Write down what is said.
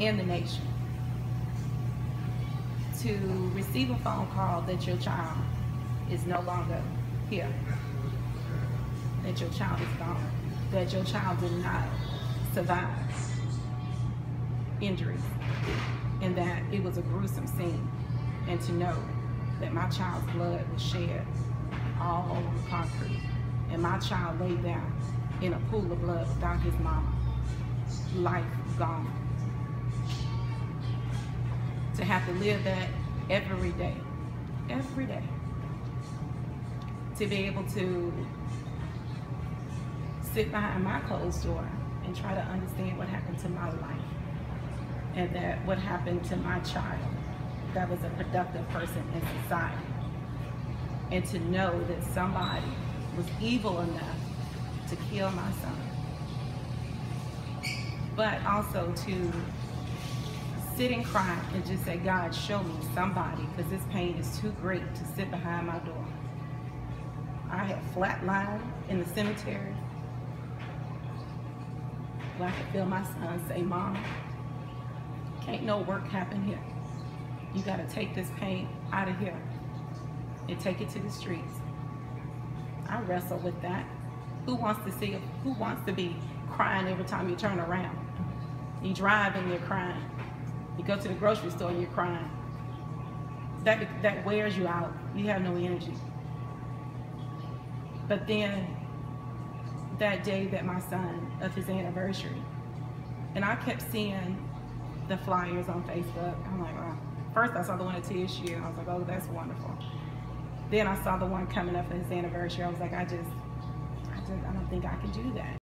in the nation to receive a phone call that your child is no longer here, that your child is gone, that your child did not survive injuries, and that it was a gruesome scene, and to know that my child's blood was shed all over the concrete, and my child lay down in a pool of blood without his mama, life gone to have to live that every day, every day. To be able to sit behind my closed door and try to understand what happened to my life and that what happened to my child that was a productive person in society. And to know that somebody was evil enough to kill my son. But also to sit and cry and just say, God, show me somebody, because this pain is too great to sit behind my door. I had flatlined in the cemetery where I could feel my son say, Mom, can't no work happen here. You got to take this pain out of here and take it to the streets. I wrestle with that. Who wants to see, who wants to be crying every time you turn around? You drive and you're crying. You go to the grocery store and you're crying. That, that wears you out. You have no energy. But then that day that my son, of his anniversary, and I kept seeing the flyers on Facebook. I'm like, oh. First I saw the one at TSU I was like, oh, that's wonderful. Then I saw the one coming up for his anniversary. I was like, I just, I just, I don't think I can do that.